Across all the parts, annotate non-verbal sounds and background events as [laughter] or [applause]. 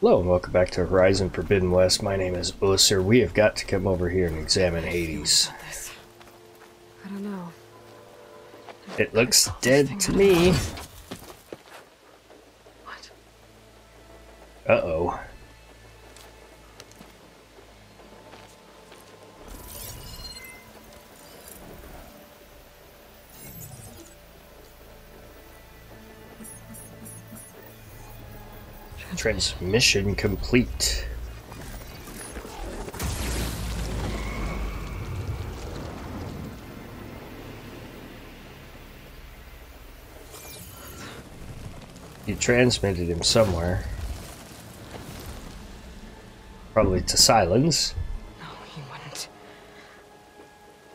Hello and welcome back to Horizon Forbidden West. My name is Ussur. We have got to come over here and examine Hades. I don't know. It looks dead to me. What? Uh-oh. Transmission complete. You transmitted him somewhere. Probably to Sylens. No, he wouldn't.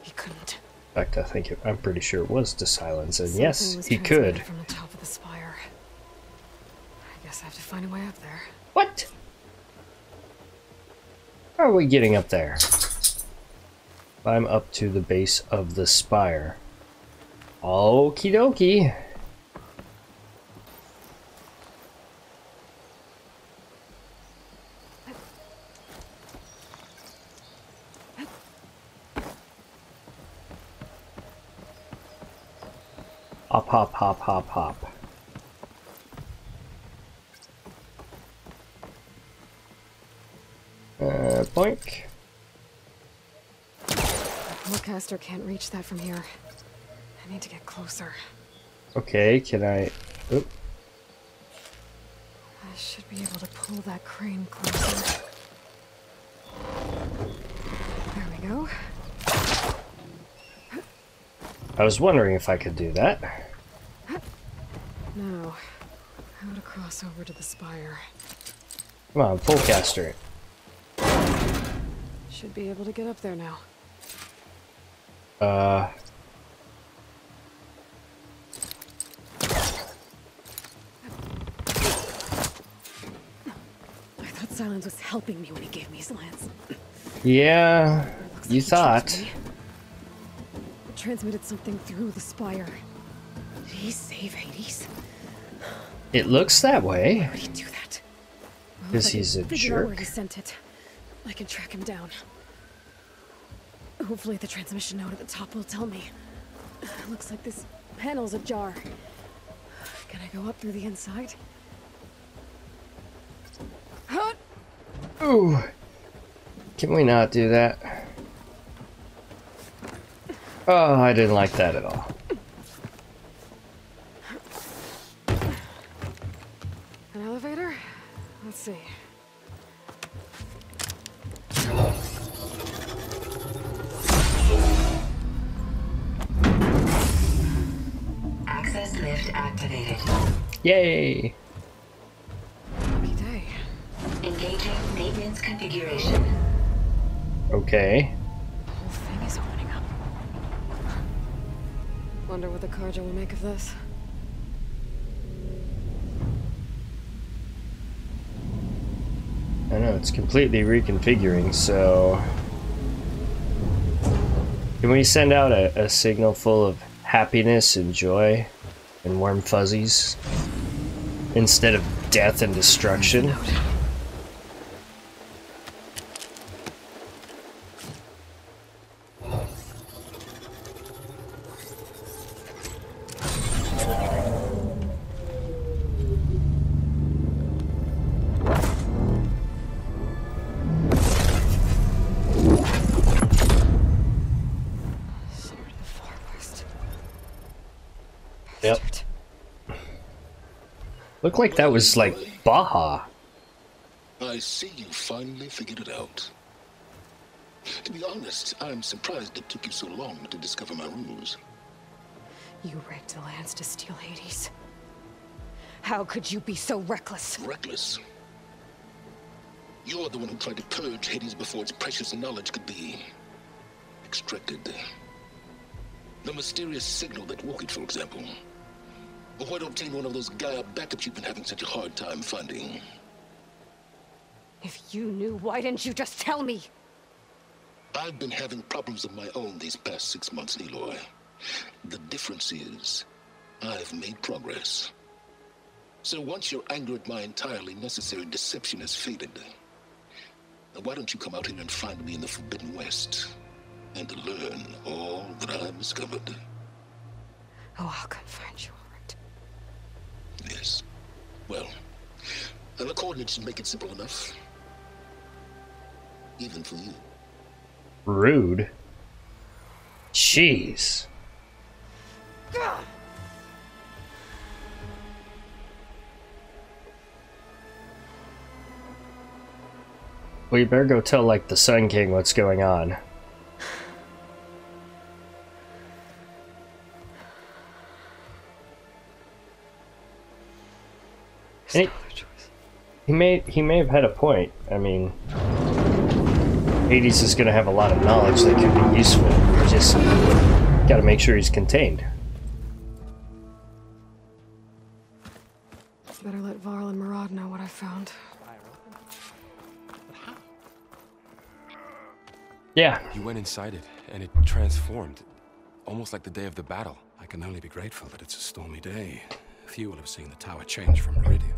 He couldn't. In fact, I think it, I'm pretty sure it was to Sylens, and Something yes, he could. From the top of the spire. I guess I have to find a way up there. What? How are we getting up there? I'm up to the base of the spire. Okie dokie. Hop, hop, hop, hop, hop. Uh, boink. Can't reach that from here. I need to get closer. Okay, can I... Oop. I should be able to pull that crane closer. There we go. I was wondering if I could do that. Now, how to cross over to the spire. Come on, pullcaster it. Should be able to get up there now. Uh... I thought Sylens was helping me when he gave me his lance. Yeah, you like thought. trusted me. Transmitted something through the spire. Did he save Hades? It looks that way. Why would he do that? Well, 'Cause if he's a out where he sent it. I can track him down. Hopefully the transmission note at the top will tell me. [sighs] Looks like this panel's ajar. Can I go up through the inside? Huh? Ooh. Can we not do that? Oh, I didn't like that at all. Activated. Yay! Lucky day. Engaging maintenance configuration. Okay. The whole thing is opening up. Wonder what the Carja will make of this. I know, it's completely reconfiguring, so... Can we send out a, a signal full of happiness and joy and warm fuzzies? Instead of death and destruction? Looked like that was like Baja. I see you finally figured it out. To be honest, I'm surprised it took you so long to discover my ruse. You rigged the lands to steal Hades. How could you be so reckless? Reckless. You're the one who tried to purge Hades before its precious knowledge could be extracted. The mysterious signal that woke it, for example. Or why don't you obtain one of those Gaia backups you've been having such a hard time finding? If you knew, why didn't you just tell me? I've been having problems of my own these past six months, Aloy. The difference is, I've made progress. So once your anger at my entirely necessary deception has faded, now why don't you come out here and find me in the Forbidden West and learn all that I've discovered? Oh, I'll come find you. Yes. Well, and the coordinates make it simple enough. Even for you. Rude. Jeez. Well, you better go tell, like, the Sun King what's going on. There's Hey. choice. He may he may have had a point. I mean, Hades is going to have a lot of knowledge that could be useful. You just got to make sure he's contained. Better let Varl and Marad know what I found. Yeah, You went inside it, and it transformed, almost like the day of the battle. I can only be grateful that it's a stormy day. Few will have seen the tower change from Meridian.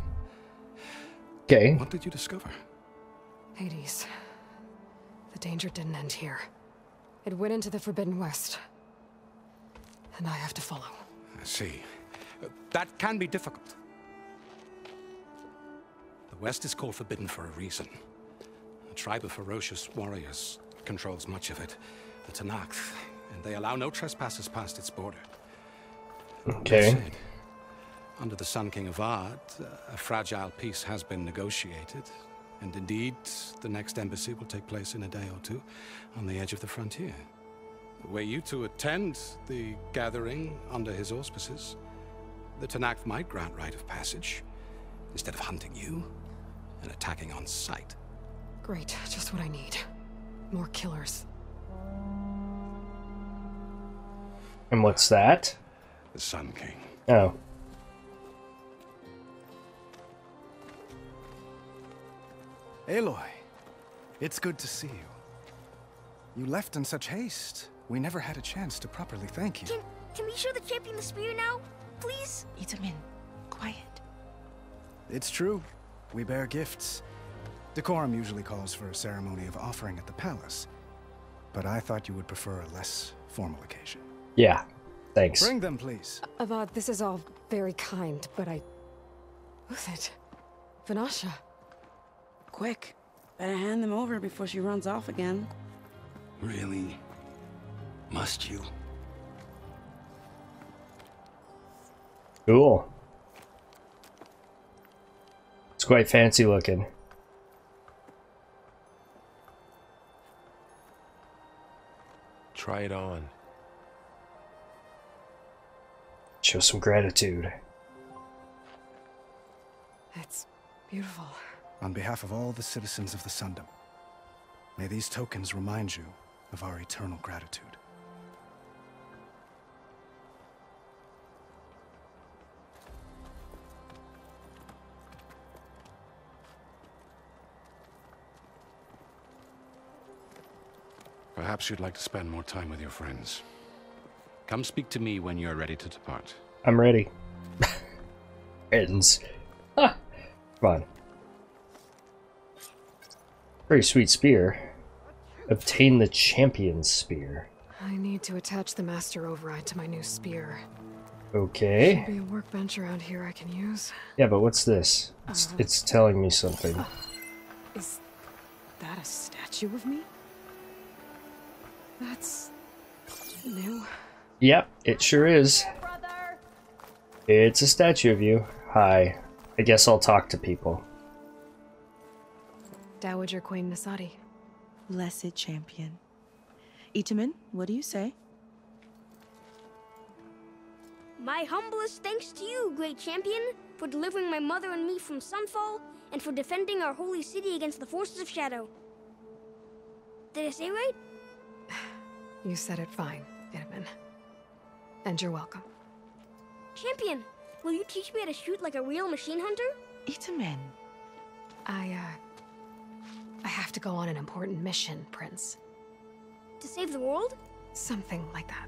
okay. What did you discover? Hades. The danger didn't end here. It went into the Forbidden West. And I have to follow. I see. That can be difficult. The West is called Forbidden for a reason. A tribe of ferocious warriors controls much of it, the Tenakth, and they allow no trespassers past its border. Okay. Said, Under the Sun King of Ard, uh, a fragile peace has been negotiated, and indeed, the next embassy will take place in a day or two on the edge of the frontier. Were you to attend the gathering under his auspices, the Tenakth might grant right of passage instead of hunting you and attacking on sight. Great, just what I need. More killers. And what's that? The Sun King. Oh, Aloy, it's good to see you. You left in such haste. We never had a chance to properly thank you. Can can we show the champion the spear now, please? Itamen, quiet. It's true. We bear gifts. Decorum usually calls for a ceremony of offering at the palace. But I thought you would prefer a less formal occasion. yeah. Thanks. Bring them, please. Uh, Avad, this is all very kind, but I... Who's it? Vanasha. Quick. Better hand them over before she runs off again. Really? Must you? Cool. It's quite fancy looking. Try it on. Show some gratitude. It's beautiful. On behalf of all the citizens of the Sundom, may these tokens remind you of our eternal gratitude. Perhaps you'd like to spend more time with your friends. Come speak to me when you're ready to depart. I'm ready. [laughs] Ends. Ah, come on. Very sweet spear. Obtain the champion's spear. I need to attach the Master Override to my new spear. Okay. Be a workbench around here I can use. Yeah, but what's this? It's, uh, it's telling me something. Uh, is that a statue of me? That's new. Yep, it sure is. It's a statue of you. Hi. I guess I'll talk to people. Dowager Queen Nasadi. Blessed champion. Itamen, what do you say? My humblest thanks to you, great champion, for delivering my mother and me from Sunfall, and for defending our holy city against the forces of Shadow. Did I say right? [sighs] You said it fine, Itamen. And you're welcome. Champion, will you teach me how to shoot like a real machine hunter? Itamen. I, uh. I have to go on an important mission, Prince. To save the world? Something like that.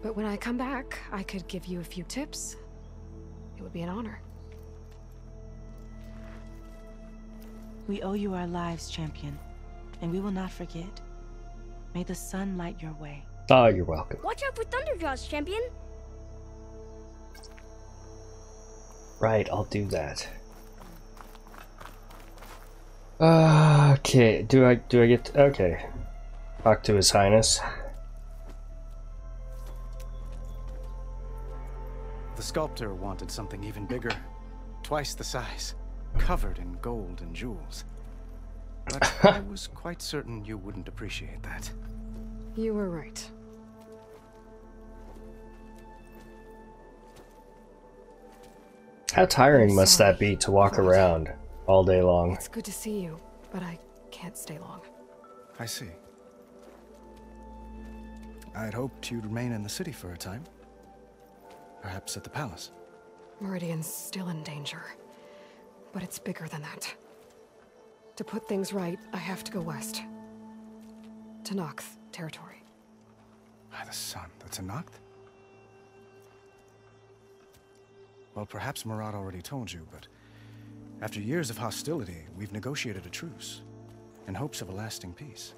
But when I come back, I could give you a few tips. It would be an honor. We owe you our lives, champion, and we will not forget. May the sun light your way. Oh, you're welcome. Watch out for Thunderjaws, champion. Right, I'll do that. Uh, okay, do I do I get okay? Talk to His Highness. The sculptor wanted something even bigger, twice the size, covered in gold and jewels. But [laughs] I was quite certain you wouldn't appreciate that. You were right. How tiring must that be to walk around all day long? It's good to see you, but I can't stay long. I see. I'd hoped you'd remain in the city for a time. Perhaps at the palace. Meridian's still in danger. But it's bigger than that. To put things right, I have to go west. To Nox territory. By the sun, that's a Noct? Well, perhaps Marad already told you, but after years of hostility, we've negotiated a truce in hopes of a lasting peace.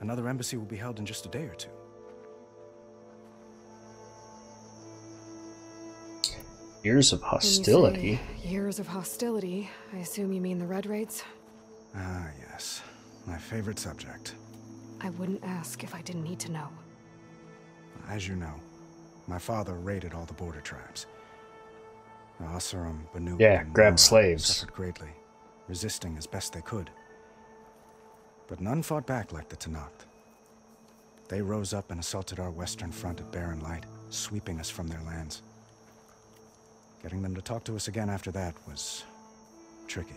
Another embassy will be held in just a day or two. Years of hostility. Years of hostility. I assume you mean the Red Raids? Ah, yes. My favorite subject. I wouldn't ask if I didn't need to know. As you know, my father raided all the border tribes. Oseram, Banu, Yeah, and grab Nora slaves. Suffered greatly, resisting as best they could. But none fought back like the Tenakth. They rose up and assaulted our western front at Barren Light, sweeping us from their lands. Getting them to talk to us again after that was tricky.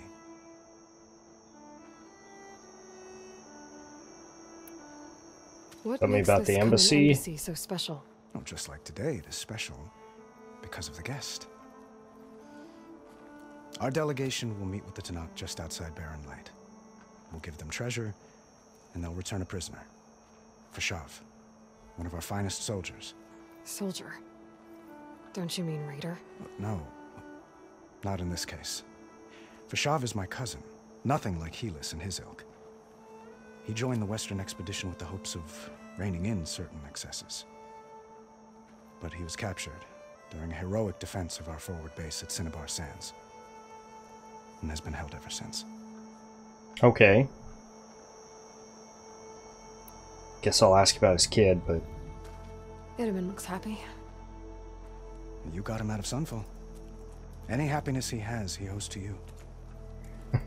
What Tell me makes about this the embassy. embassy so special? Not just like today, it is special because of the guest. Our delegation will meet with the Tenakth just outside Barren Light. We'll give them treasure, and they'll return a prisoner. Fashav, one of our finest soldiers. Soldier. Don't you mean raider? No, not in this case. Fashav is my cousin, nothing like Helis and his ilk. He joined the Western expedition with the hopes of reining in certain excesses. But he was captured during a heroic defense of our forward base at Cinnabar Sands, and has been held ever since. Okay. Guess I'll ask about his kid, but Itamen looks happy. You got him out of Sunfall. Any happiness he has, he owes to you. [laughs]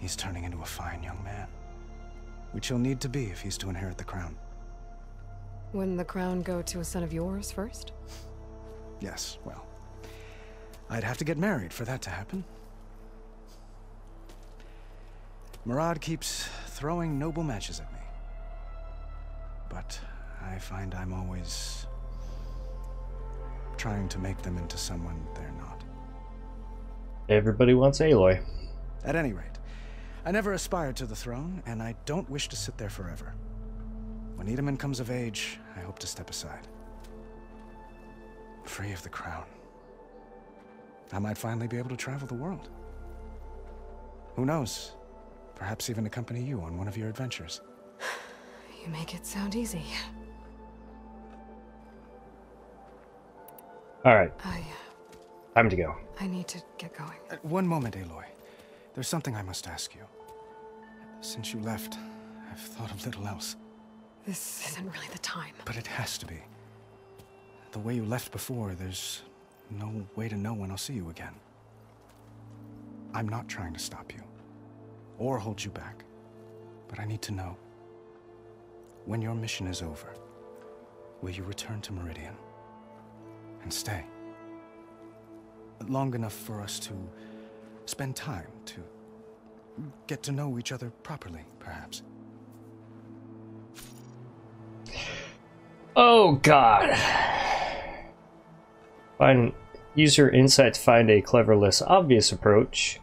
he's turning into a fine young man, which he'll need to be if he's to inherit the crown. Wouldn't the crown go to a son of yours first? Yes, well, I'd have to get married for that to happen. Marad keeps throwing noble matches at me. But I find I'm always trying to make them into someone they're not. everybody wants Aloy. At any rate, I never aspired to the throne, and I don't wish to sit there forever. When Itamen comes of age, I hope to step aside. Free of the crown. I might finally be able to travel the world. Who knows? Perhaps even accompany you on one of your adventures. [sighs] You make it sound easy. Alright, I, time to go. I need to get going. Uh, one moment, Aloy. There's something I must ask you. Since you left, I've thought of little else. This isn't really the time. But it has to be. The way you left before, there's no way to know when I'll see you again. I'm not trying to stop you, or hold you back, but I need to know. When your mission is over, will you return to Meridian? And stay? Long enough for us to spend time, to get to know each other properly, perhaps. Oh god. Find use your insight to find a clever, less obvious approach.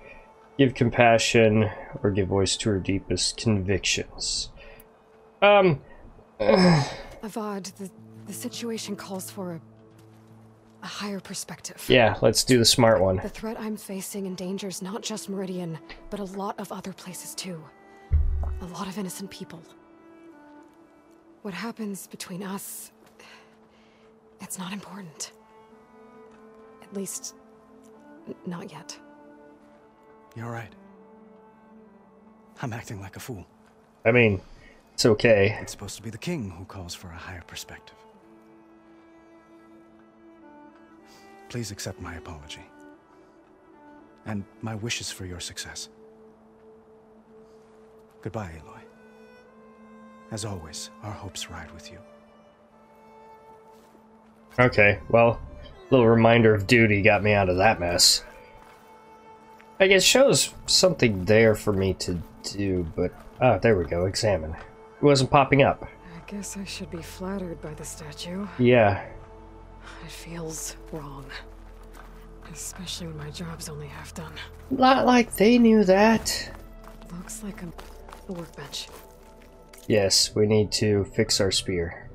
Give compassion or give voice to her deepest convictions. Um [sighs] Avad, the, the situation calls for a, a higher perspective. Yeah, let's do the smart one. The threat I'm facing endangers not just Meridian, but a lot of other places too. A lot of innocent people. What happens between us, it's not important. At least, not yet. You're right. I'm acting like a fool. I mean, it's okay. It's supposed to be the king who calls for a higher perspective. Please accept my apology. And my wishes for your success. Goodbye, Aloy. As always, our hopes ride with you. Okay, well, little reminder of duty got me out of that mess. I guess shows something there for me to do, but ah, there we go. Examine. It wasn't popping up. I guess I should be flattered by the statue. Yeah. It feels wrong. Especially when my job's only half done. Not like they knew that. Looks like a, a workbench. Yes, we need to fix our spear.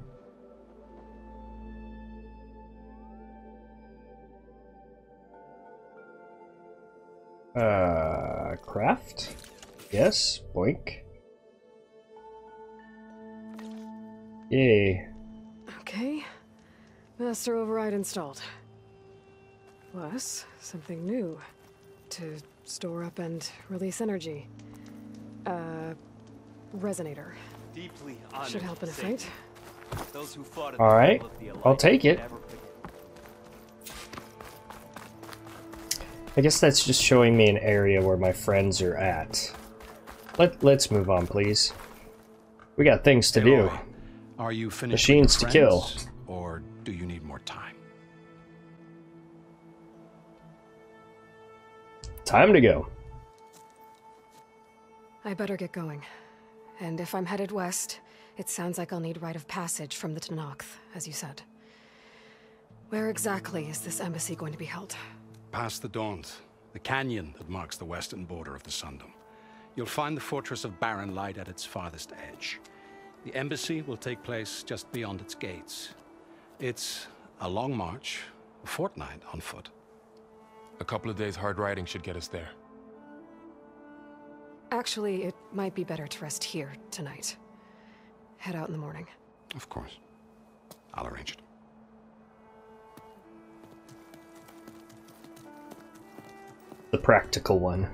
Uh, craft? Yes, boink. Yay. Okay. Master override installed. Plus, something new. To store up and release energy. Uh, resonator. Deeply Should help in a fight. Those who fought at All the right, the I'll take it. I guess that's just showing me an area where my friends are at. Let, let's move on, please. We got things to do. Aloy, Are you finished with Machines your to kill. Or do you need more time? Time to go. I better get going. And if I'm headed west, it sounds like I'll need rite of passage from the Tenakth, as you said. Where exactly is this embassy going to be held? Past the Daunt, the canyon that marks the western border of the Sundom. You'll find the fortress of Barren Light at its farthest edge. The embassy will take place just beyond its gates. It's a long march, a fortnight on foot. A couple of days hard riding should get us there. Actually, it might be better to rest here tonight. Head out in the morning. Of course. I'll arrange it. The practical one.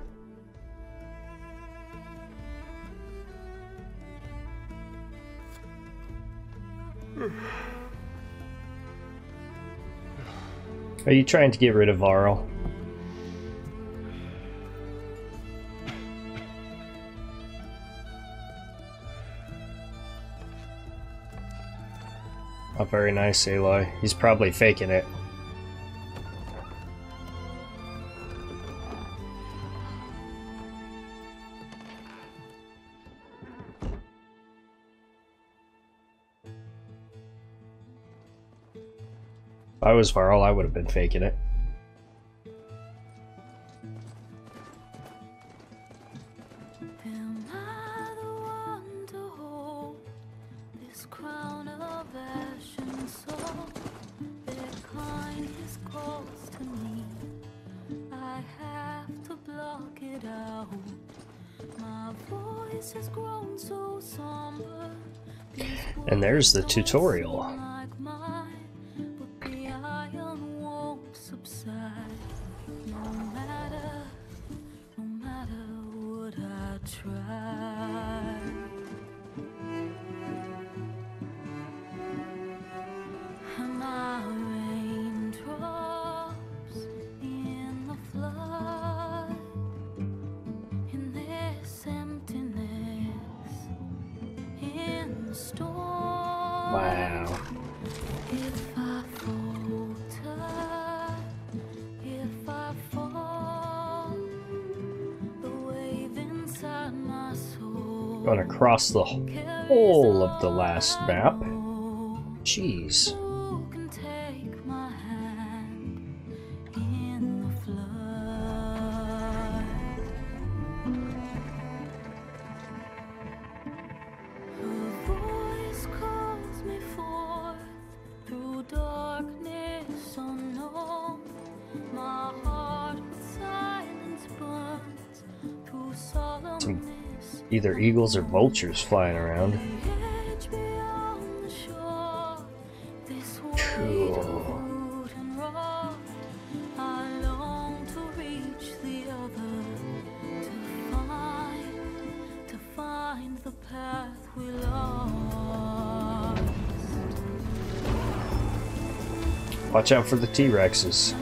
Are you trying to get rid of Varl? Oh, very nice, Aloy. He's probably faking it. I was Varl, I would have been faking it. And there's the one soul. Going across the whole of the last map. Jeez. Either eagles or vultures flying around. Watch out for the. This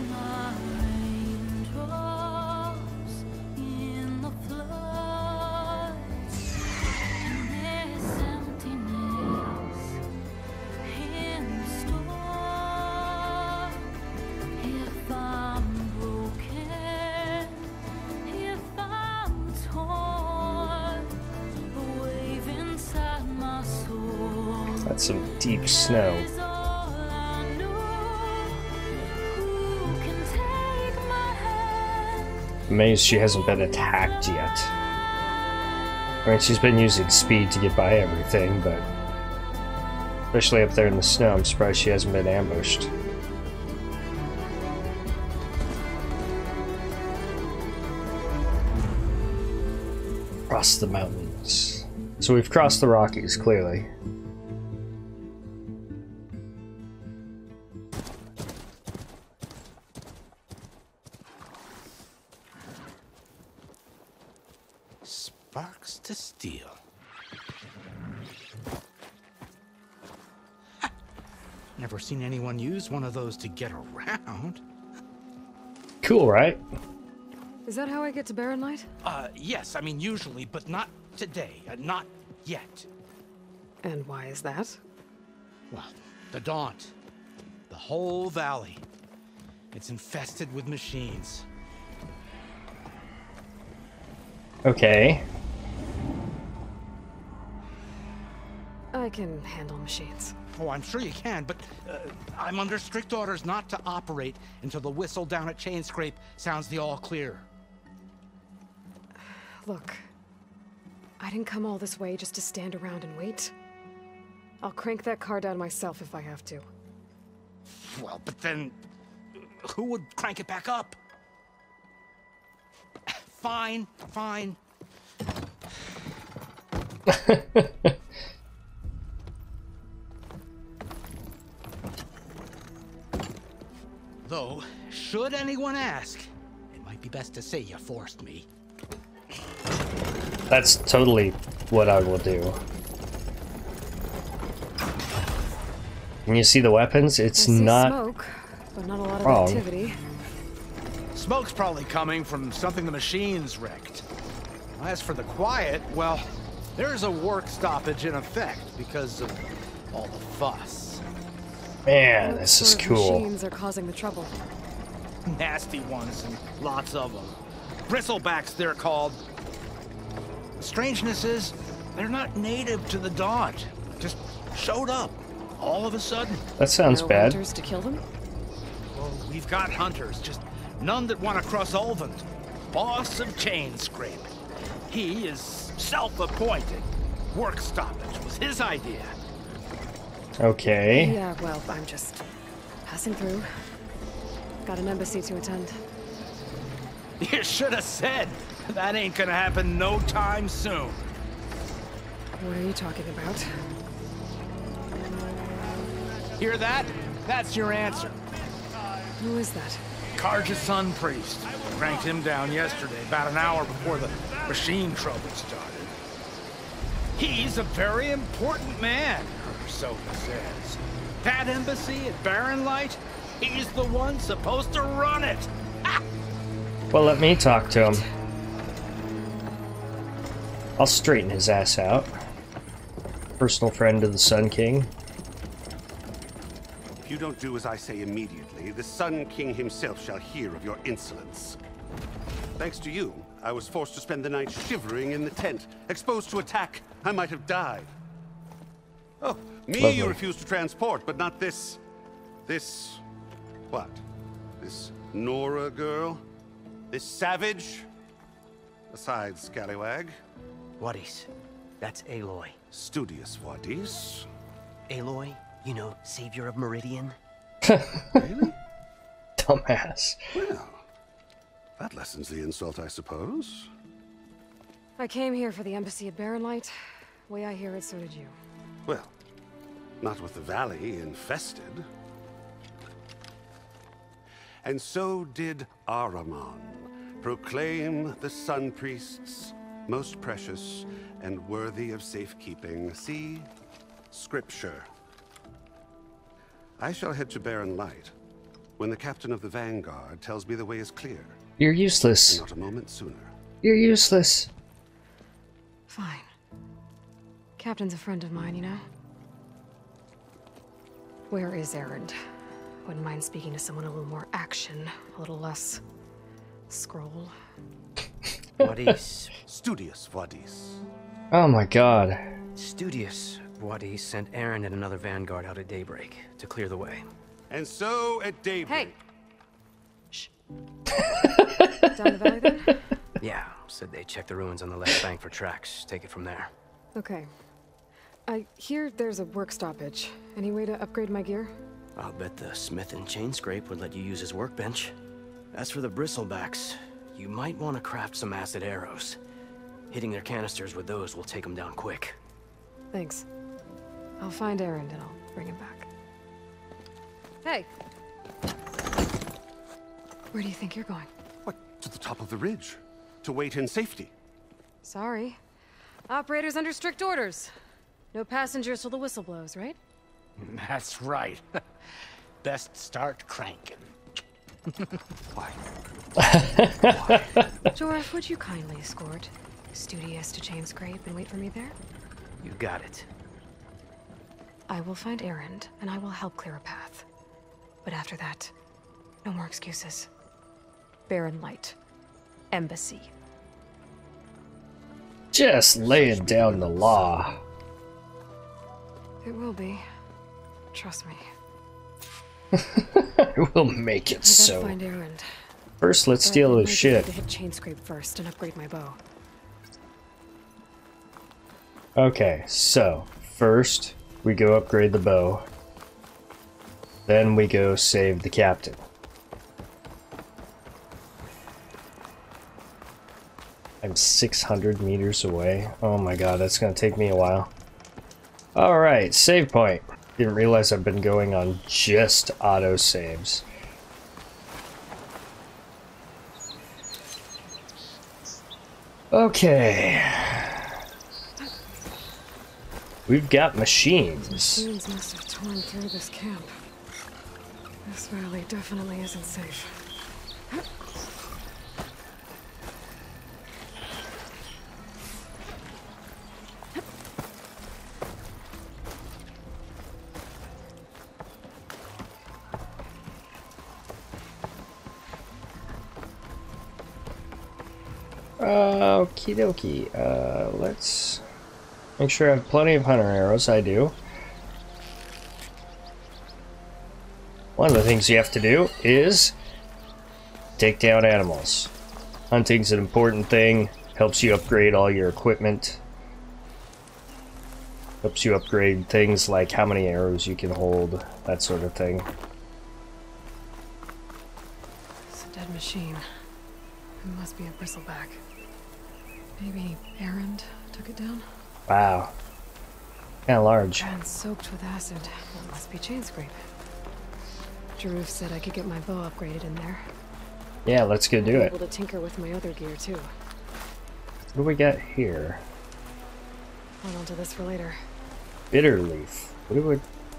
That's some deep snow. Amazed she hasn't been attacked yet. I mean, she's been using speed to get by everything, but especially up there in the snow, I'm surprised she hasn't been ambushed. Across the mountains. So we've crossed the Rockies, clearly. One of those to get around. Cool, right? Is that how I get to Barren Light? Uh, yes, I mean usually, but not today. Uh, not yet. And why is that? Well, the Daunt. The whole valley. It's infested with machines. Okay. I can handle machines. Oh, I'm sure you can, but uh, I'm under strict orders not to operate until the whistle down at Chainscrape sounds the all clear. Look, I didn't come all this way just to stand around and wait. I'll crank that car down myself if I have to. Well, but then who would crank it back up? Fine, fine. [laughs] Though, should anyone ask, it might be best to say you forced me. That's totally what I will do. Can you see the weapons? It's not smoke, but not a lot of wrong. activity. Smoke's probably coming from something the machines wrecked. As for the quiet, well, there's a work stoppage in effect because of all the fuss. Man, this is sort of cool. Machines are causing the trouble. Nasty ones and lots of them. Bristlebacks, they're called. The strangeness is, they're not native to the Daunt. Just showed up, all of a sudden. That sounds no bad. hunters to kill them? Well, we've got hunters, just none that want to cross Olvend. Boss of Chainscrape. He is self-appointed. Work stoppage was his idea. Okay. Yeah, well, I'm just passing through. Got an embassy to attend. You should have said. That ain't gonna happen no time soon. What are you talking about? Hear that? That's your answer. Who is that? Carja Sun Priest. Cranked him down yesterday, about an hour before the machine trouble started. He's a very important man, or so he says. That embassy at Barren Light, he's the one supposed to run it. Well, let me talk to him. I'll straighten his ass out. Personal friend of the Sun King. If you don't do as I say immediately, the Sun King himself shall hear of your insolence. Thanks to you, I was forced to spend the night shivering in the tent. Exposed to attack, I might have died. Oh, me you refuse to transport, but not this... This... What? This Nora girl? This savage? Besides, Scallywag. Wadis. That's Aloy. Studious Wadis. Aloy, you know, savior of Meridian. [laughs] Really? Dumbass. Well, that lessens the insult, I suppose. I came here for the embassy at Barren Light. Way I hear it, so did you. Well, not with the valley infested. And so did Ahriman proclaim the Sun Priests most precious and worthy of safekeeping. See Scripture. I shall head to Barren Light when the captain of the Vanguard tells me the way is clear. You're useless. And not a moment sooner. You're useless. Fine. Captain's a friend of mine, you know? Where is Erend? Wouldn't mind speaking to someone a little more action, a little less scroll. Wadis. [laughs] Studious Wadis. Oh my god. Studious Wadis sent Erend and another vanguard out at daybreak to clear the way. And so at daybreak. Hey! Shh. [laughs] Down the valley then? Yeah, said they check the ruins on the left bank for tracks. Take it from there. Okay. I hear there's a work stoppage. Any way to upgrade my gear? I'll bet the smith and Chainscrape would let you use his workbench. As for the bristlebacks, you might want to craft some acid arrows. Hitting their canisters with those will take them down quick. Thanks. I'll find Erend and I'll bring him back. Hey! Where do you think you're going? What, to the top of the ridge. To wait in safety. Sorry. Operator's under strict orders. No passengers till the whistle blows, right? [laughs] That's right. [laughs] Best start cranking. Why? [laughs] Jorf, would you kindly escort Studious to Chainscrape and wait for me there? You got it. I will find Erend, and I will help clear a path. But after that, no more excuses. Barren Light. Embassy. Just laying down the law. It will be. Trust me. [laughs] we'll make it gotta so. find Erend. First, let's But steal his shit. To hit Chainscrape first and upgrade my bow. Okay, so first we go upgrade the bow. Then we go save the captain. I'm 600 meters away. Oh my god, that's gonna take me a while. Alright, save point. Didn't realize I've been going on just auto saves. Okay. We've got machines. Machines must have torn through this camp. This valley definitely isn't safe. Okie dokie. Uh, let's make sure I have plenty of hunter arrows. I do. One of the things you have to do is take down animals. Hunting's an important thing. Helps you upgrade all your equipment. Helps you upgrade things like how many arrows you can hold, that sort of thing. It's a dead machine. It must be a bristleback. Maybe Erend took it down? Wow. Kinda large. And soaked with acid. It must be Chainscrape. Jaruf said I could get my bow upgraded in there. Yeah, let's go do it. able to tinker with my other gear too. What do we got here? Hold on to this for later. Bitter leaf. What do I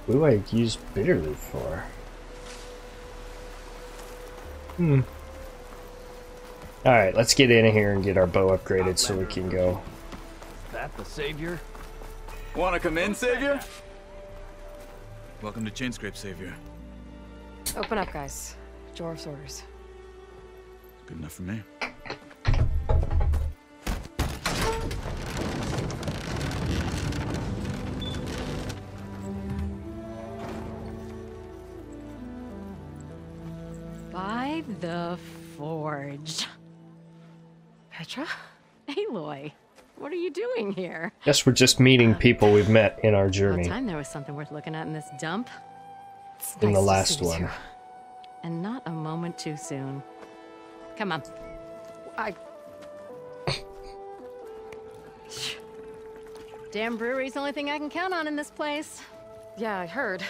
what do I use bitter leaf for? Hmm. Alright, let's get in here and get our bow upgraded so we can go. That the savior? Wanna come in, Savior? Welcome to Chainscrape, Savior. Open up, guys. Jorf's orders. Good enough for me. By the forge. Petra? [laughs] Aloy, what are you doing here? Guess we're just meeting um, people we've met in our About journey. time there was something worth looking at in this dump. In the last one. And not a moment too soon. Come on. I. [coughs] Damn brewery's the only thing I can count on in this place. Yeah, I heard.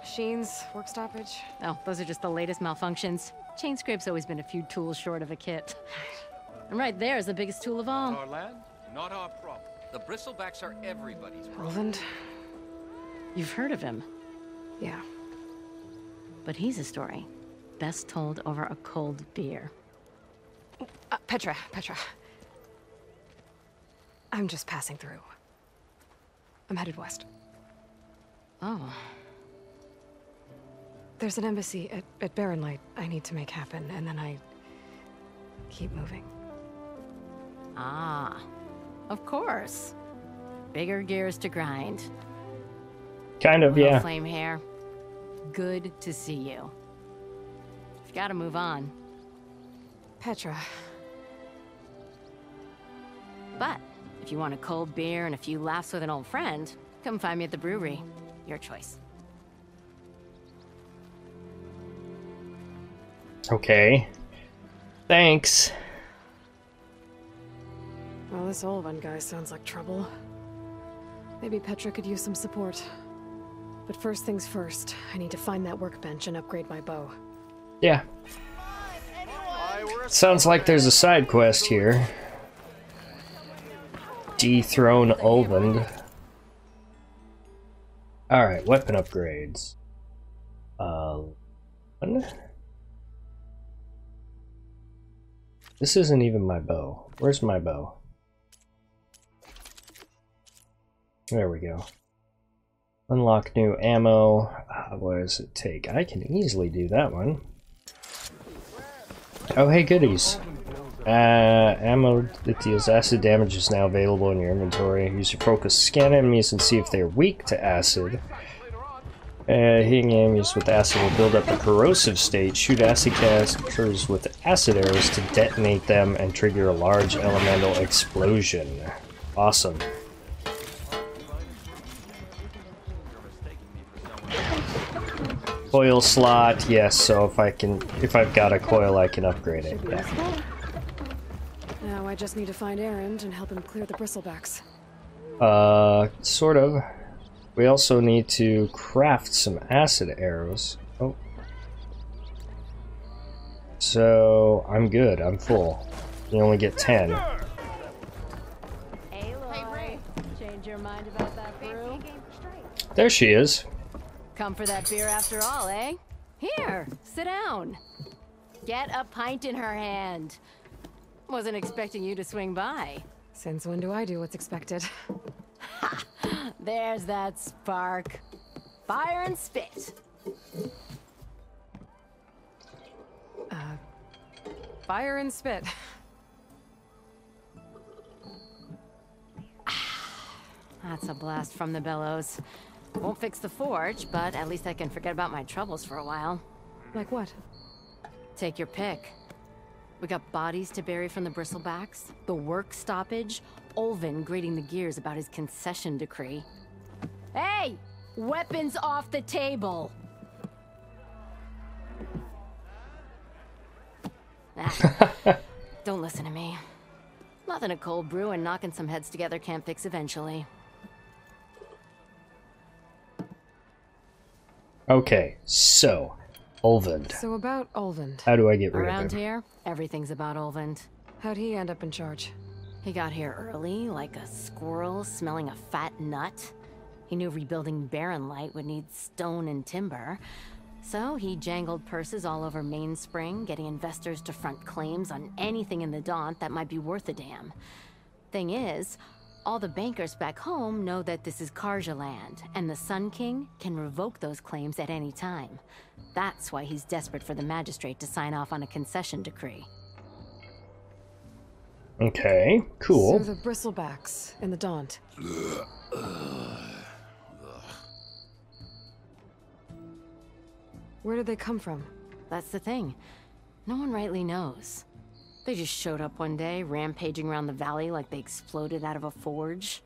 Machines, work stoppage. Oh, those are just the latest malfunctions. Chainscrape's always been a few tools short of a kit. [sighs] [sighs] [sighs] And right there is the biggest tool of all. Our land, not our problem. The bristlebacks are everybody's problem. Roland? You've heard of him. Yeah. But he's a story best told over a cold beer. Uh, Petra, Petra. I'm just passing through. I'm headed west. Oh. There's an embassy at, at Barren Light I need to make happen, and then I keep moving. Ah. Of course. Bigger gears to grind. Kind of, Little yeah. Flame hair. Good to see you. You've got to move on. Petra. But if you want a cold beer and a few laughs with an old friend, come find me at the brewery. Your choice. Okay. Thanks. Well, this Olvend guy sounds like trouble. Maybe Petra could use some support. But first things first, I need to find that workbench and upgrade my bow. Yeah. Sounds like there's a side quest here. Dethrone Olvend. Alright, weapon upgrades. Uh, one? This isn't even my bow. Where's my bow? There we go. Unlock new ammo. Uh, what does it take? I can easily do that one. Oh, hey, goodies. Uh, ammo that deals acid damage is now available in your inventory. Use your focus scan enemies and see if they're weak to acid. Uh, hitting enemies with acid will build up a corrosive state. Shoot acid canisters with acid arrows to detonate them and trigger a large elemental explosion. Awesome. Coil slot, yes, so if I can, if I've got a coil, I can upgrade it, yeah. Now I just need to find Erend and help him clear the bristlebacks. Uh, sort of. We also need to craft some acid arrows. Oh. So, I'm good, I'm full. You only get 10. Hey, Ray. Change your mind about that brew? There she is. Come for that beer after all, eh? Here, sit down. Get a pint in her hand. Wasn't expecting you to swing by. Since when do I do what's expected? Ha! [laughs] There's that spark. Fire and spit. Uh, fire and spit. [sighs] That's a blast from the bellows. Won't fix the forge, but at least I can forget about my troubles for a while. Like what? Take your pick. We got bodies to bury from the bristlebacks, the work stoppage, Olvend grating the gears about his concession decree. Hey! Weapons off the table! Ah, [laughs] don't listen to me. Nothing a cold brew and knocking some heads together can't fix eventually. Okay, so, Olvend. So about Olvend. How do I get rid Around of him? Around here, everything's about Olvend. How'd he end up in charge? He got here early, like a squirrel smelling a fat nut. He knew rebuilding Barren Light would need stone and timber. So he jangled purses all over Mainspring, getting investors to front claims on anything in the Daunt that might be worth a damn. Thing is, all the bankers back home know that this is Carja land, and the Sun King can revoke those claims at any time. That's why he's desperate for the magistrate to sign off on a concession decree. Okay, cool. So the bristlebacks in the Daunt. Where did they come from? That's the thing. No one rightly knows. They just showed up one day, rampaging around the valley like they exploded out of a forge.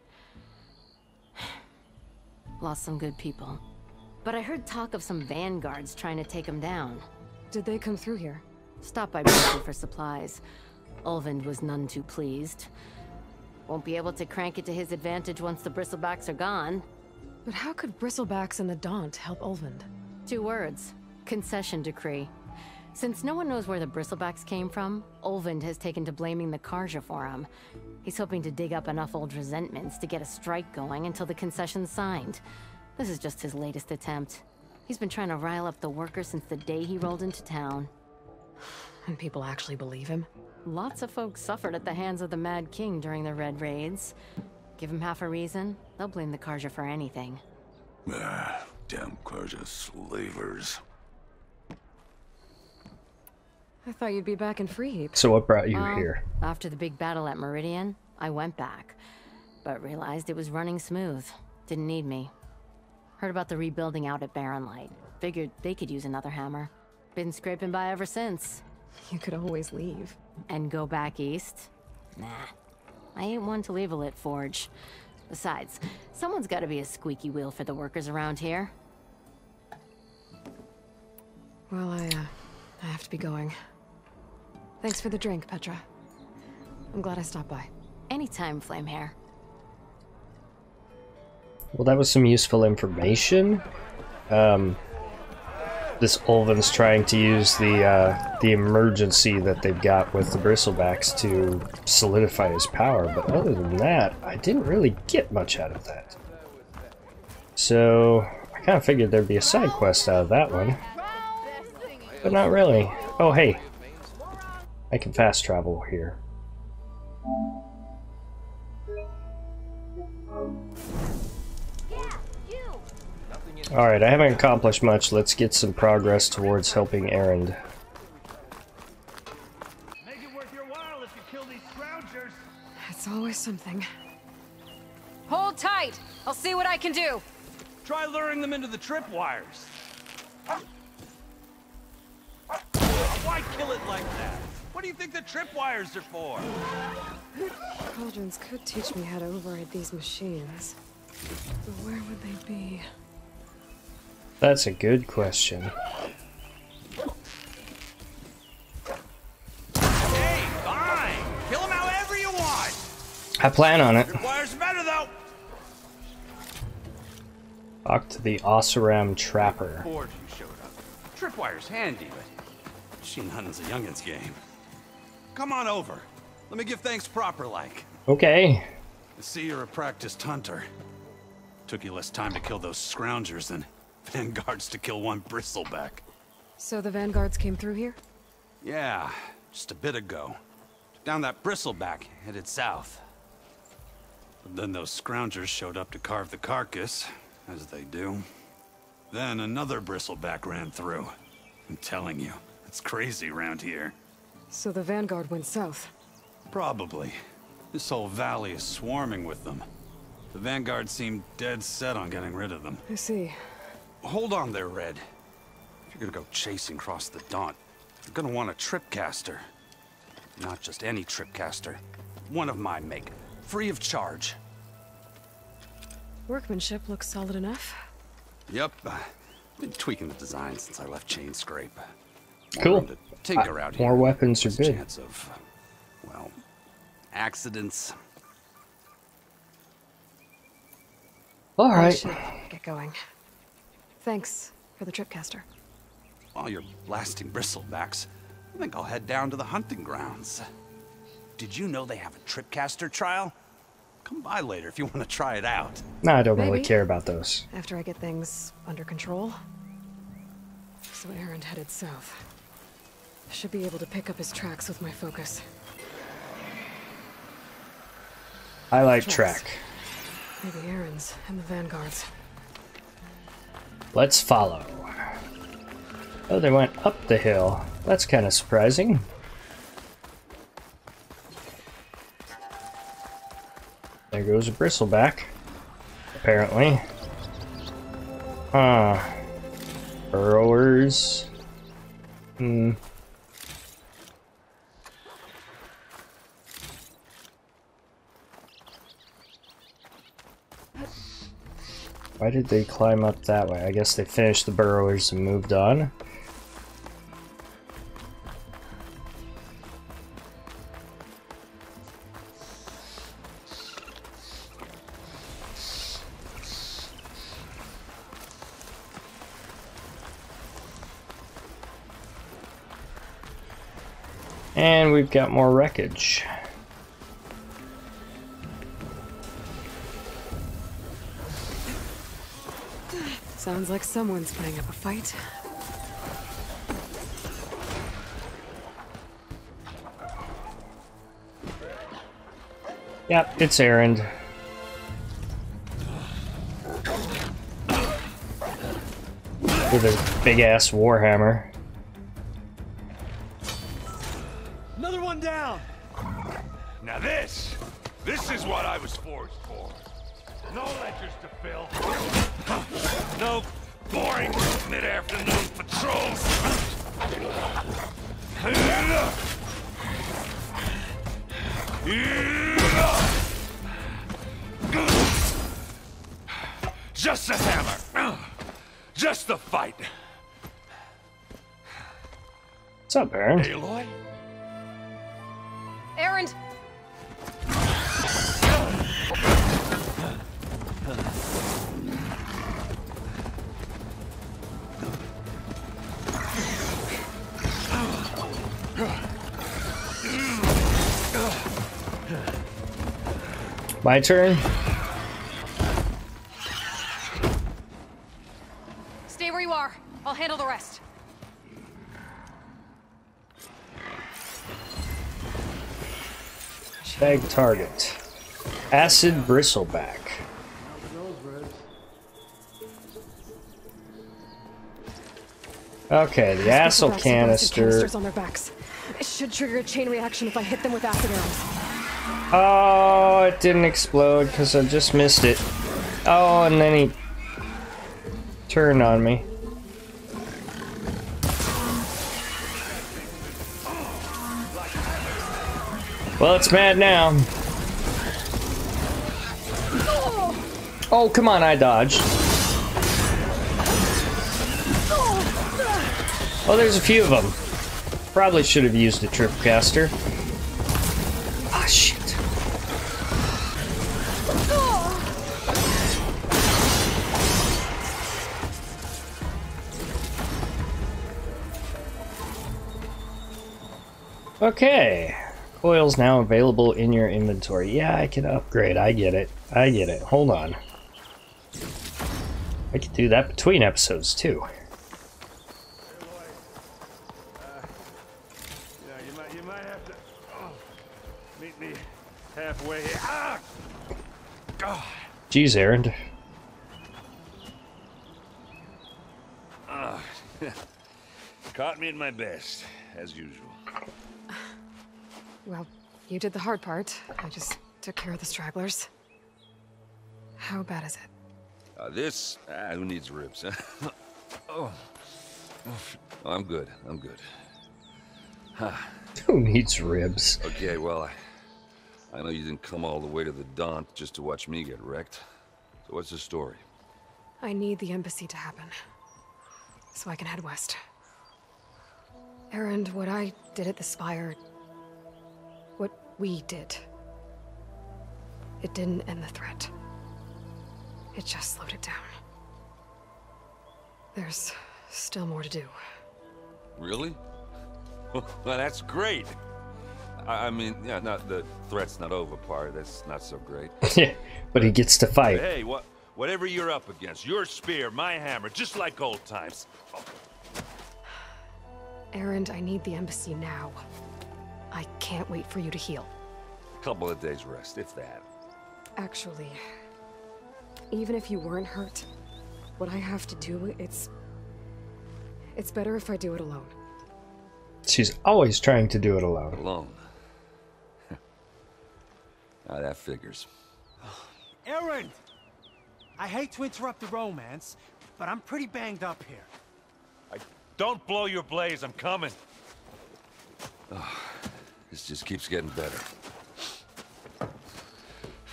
[sighs] Lost some good people. But I heard talk of some vanguards trying to take them down. Did they come through here? Stop by briefly for supplies. Olvend was none too pleased. Won't be able to crank it to his advantage once the bristlebacks are gone. But how could Bristlebacks and the Daunt help Olvend? Two words. Concession decree. Since no one knows where the bristlebacks came from, Olvend has taken to blaming the Carja for him. He's hoping to dig up enough old resentments to get a strike going until the concession's signed. This is just his latest attempt. He's been trying to rile up the workers since the day he rolled into town. [sighs] And people actually believe him? Lots of folks suffered at the hands of the Mad King during the Red Raids. Give him half a reason, they'll blame the Carja for anything. Ah, damn Carja slavers. I thought you'd be back in Freeheap. So what brought you Well, here? After the big battle at Meridian, I went back, but realized it was running smooth. Didn't need me. Heard about the rebuilding out at Barren Light. Figured they could use another hammer. Been scraping by ever since. You could always leave. And go back east? Nah. I ain't one to leave a lit forge. Besides, someone's gotta be a squeaky wheel for the workers around here. Well, I, uh, I have to be going. Thanks for the drink, Petra. I'm glad I stopped by. Anytime, Flamehair. Well, that was some useful information. Um, this Olvend's trying to use the uh, the emergency that they've got with the Bristlebacks to solidify his power, but other than that, I didn't really get much out of that. So, I kind of figured there'd be a side quest out of that one. But not really. Oh, hey. I can fast travel here. Alright, I haven't accomplished much. Let's get some progress towards helping Erend. It's always something. Hold tight. I'll see what I can do. Try luring them into the tripwires. Why kill it like that? What do you think the tripwires are for? Cauldrons could teach me how to override these machines. But where would they be? That's a good question. Hey, fine. Kill them however you want. I plan on it. Tripwires better though. Talk to the Oseram Trapper. Bored you showed up. Tripwire's handy, but machine hunting's a youngin's game. Come on over. Let me give thanks proper like. Okay. I see you're a practiced hunter. Took you less time to kill those scroungers than vanguards to kill one bristleback. So the vanguards came through here? Yeah, just a bit ago. Down that bristleback, headed south. But then those scroungers showed up to carve the carcass, as they do. Then another bristleback ran through. I'm telling you, it's crazy around here. So the vanguard went south. Probably. This whole valley is swarming with them. The Vanguard seemed dead set on getting rid of them. I see. Hold on there, Red. If you're gonna go chasing across the Daunt, you're gonna want a tripcaster. Not just any tripcaster. One of my make. Free of charge. Workmanship looks solid enough. Yep. uh, Been tweaking the design since I left Chainscrape. More Cool. room to tinker Uh, out more here. weapons are Less good. Chance of, well, accidents. All right. I should get going. Thanks for the tripcaster. While you're blasting bristlebacks, I think I'll head down to the hunting grounds. Did you know they have a tripcaster trial? Come by later if you want to try it out. No, I don't really care about those. After I get things under control. So Erend headed south. I should be able to pick up his tracks with my focus. I like Tracks. track. Maybe Erend's and the vanguards. Let's follow. Oh, they went up the hill. That's kind of surprising. There goes a bristleback. Apparently. Huh. Burrowers. Hmm. Why did they climb up that way? I guess they finished the burrowers and moved on. And we've got more wreckage. Sounds like someone's putting up a fight. Yep, it's Erend. With a big ass warhammer. My turn? Stay where you are. I'll handle the rest. Tag target. Acid bristleback. Okay, the acid bristleback supposed to canister. canisters on their backs. It should trigger a chain reaction if I hit them with acid arrows. Oh, it didn't explode because I just missed it. Oh, and then he turned on me. Well, it's mad now. Oh, come on, I dodged. Oh, there's a few of them. Probably should have used a trip caster. Okay. Coils now available in your inventory. Yeah, I can upgrade. I get it. I get it. Hold on. I can do that between episodes, too. Halfway. Ah! Jeez, Erend. Ah. Caught me at my best, as usual. Well, you did the hard part. I just took care of the stragglers. How bad is it? Uh, this, ah, who needs ribs? huh? [laughs] oh. oh, I'm good. I'm good. Huh. Who needs ribs? Okay, well, I, I know you didn't come all the way to the Daunt just to watch me get wrecked. So what's the story? I need the embassy to happen. So I can head west. Erend, what I did at the Spire... What we did... It didn't end the threat. It just slowed it down. There's still more to do. Really? [laughs] well, that's great. I, I mean, yeah, not the threat's not over part. That's not so great. [laughs] Yeah, but he gets to fight. Hey, what, whatever you're up against, your spear, my hammer, just like old times. Erend, I need the embassy now. I can't wait for you to heal. A couple of days rest, if that. Actually, even if you weren't hurt, what I have to do, it's... It's better if I do it alone. She's always trying to do it alone. Alone. [laughs] now that figures. Erend! I hate to interrupt the romance, but I'm pretty banged up here. Don't blow your blaze, I'm coming. [sighs] [sighs] [sighs] Oh, this just keeps getting better.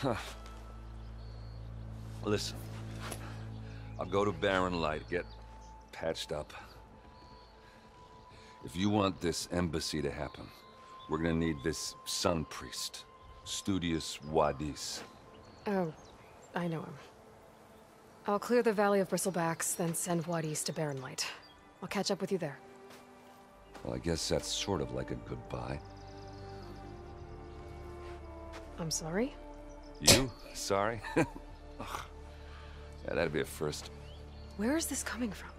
Huh. Listen, I'll go to Barren Light, get patched up. If you want this embassy to happen, we're gonna need this Sun Priest, Studius Wadis. Oh, I know him. I'll clear the Valley of Bristlebacks, then send Wadis to Barren Light. I'll catch up with you there. Well, I guess that's sort of like a goodbye. I'm sorry? You? Sorry? [laughs] Ugh. yeah, that'd be a first. Where is this coming from?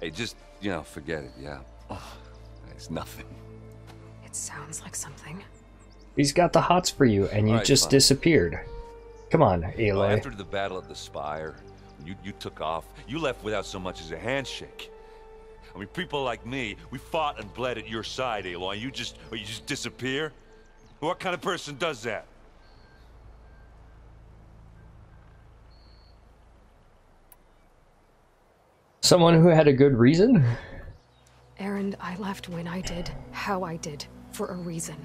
Hey, just, you know, forget it, yeah. Ugh, it's nothing. It sounds like something. He's got the hots for you, and you Alright, just fine. disappeared. Come on, Well, Aloy. after the battle at the Spire, you, you took off, you left without so much as a handshake. I mean, people like me, we fought and bled at your side, Aloy. You just, you just disappear? What kind of person does that? Someone who had a good reason? Erend, I left when I did, how I did, for a reason.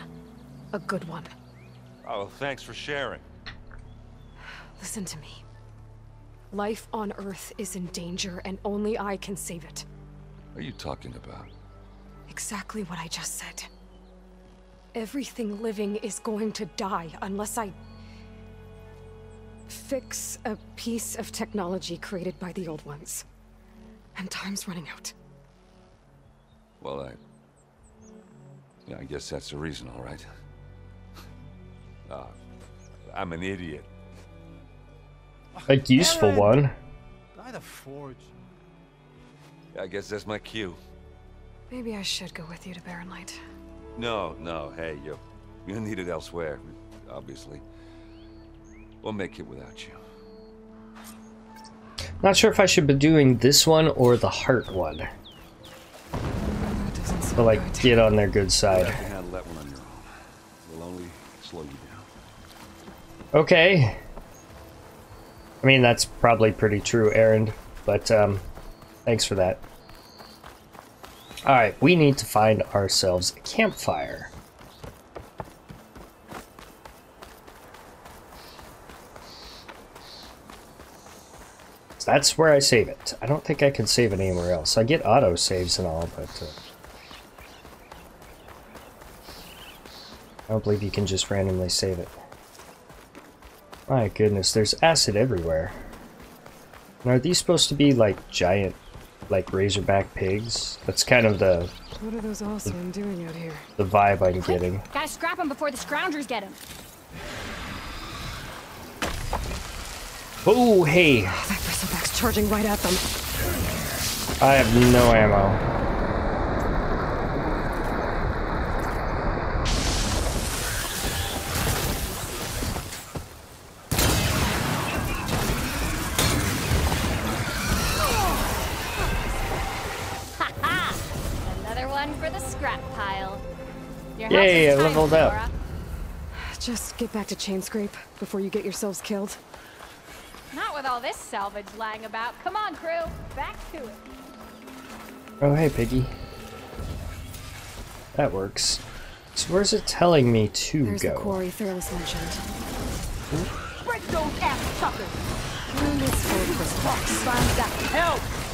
A good one. Oh, thanks for sharing. Listen to me. Life on Earth is in danger, and only I can save it. What are you talking about? Exactly what I just said. Everything living is going to die unless I fix a piece of technology created by the old ones. And time's running out. Well, I... Yeah, I guess that's the reason, all right. Uh, I'm an idiot. A useful one. By the forge. I guess that's my cue. Maybe I should go with you to Barren Light. No, no, hey, you, you're needed elsewhere, obviously. We'll make it without you. Not sure if I should be doing this one or the heart one. But like get on their good side. have to handle that one on your own. We'll only slow you down. Okay. I mean, that's probably pretty true, Erend, but um, thanks for that. Alright, we need to find ourselves a campfire. So that's where I save it. I don't think I can save it anywhere else. I get auto saves and all, but uh, I don't believe you can just randomly save it. My goodness, there's acid everywhere. Are these supposed to be like giant, like razorback pigs? That's kind of the What are those Allsmen doing out here? the vibe I'm getting. Gotta scrap them before the scroungers get them. Oh, hey! That bristleback's charging right at them. I have no ammo. Yay, help I is leveled up. Laura. Just get back to Chainscrape before you get yourselves killed. Not with all this salvage lying about. Come on, crew. Back to it. Oh, hey, piggy. That works. So where's it telling me to There's the go? quarry Therlis mentioned. Break those ass suckers! Through this fortress box. Find that help!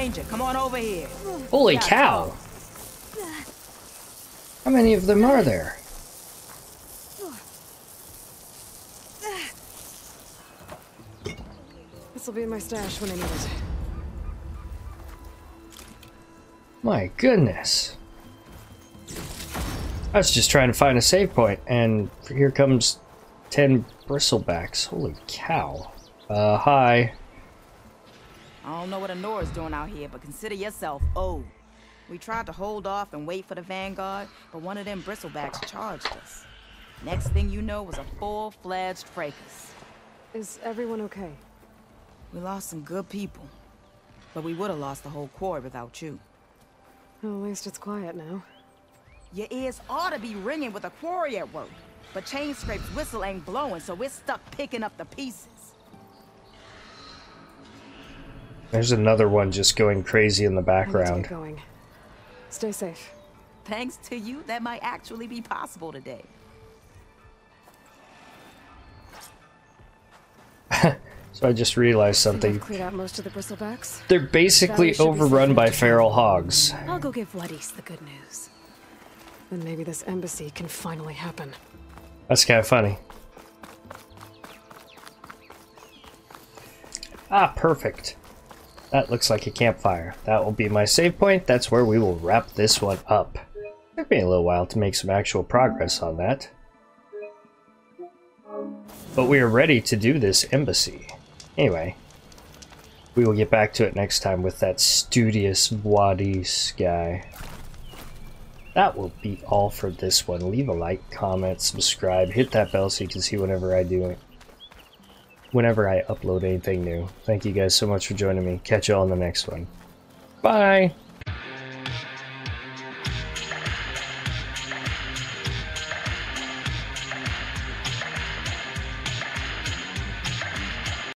Safe. Stranger, come on over here. Holy Gotta cow! How many of them are there? This'll be in my stash when I need it. My goodness. I was just trying to find a save point, and here comes 10 bristlebacks. Holy cow. Uh, hi. I don't know what Honora's doing out here, but consider yourself owed. We tried to hold off and wait for the Vanguard, but one of them bristlebacks charged us. Next thing you know was a full-fledged fracas. Is everyone okay? We lost some good people, but we would have lost the whole quarry without you. Well, at least it's quiet now. Your ears ought to be ringing with a quarry at work, but Chainscrape's whistle ain't blowing, so we're stuck picking up the pieces. There's another one just going crazy in the I need to background. get going. Stay safe. Thanks to you, that might actually be possible today. [laughs] So I just realized something. Cleared out most of the bristlebacks. They're basically Valley overrun by to feral hogs. I'll go give Vladis the good news. Then maybe this embassy can finally happen. That's kind of funny. Ah, perfect. That looks like a campfire. That will be my save point. That's where we will wrap this one up. Took me a little while to make some actual progress on that. But we are ready to do this embassy. Anyway, we will get back to it next time with that studious Vladis guy. That will be all for this one. Leave a like, comment, subscribe, hit that bell so you can see whenever I do. Whenever I upload anything new. Thank you guys so much for joining me. Catch you all in the next one. Bye!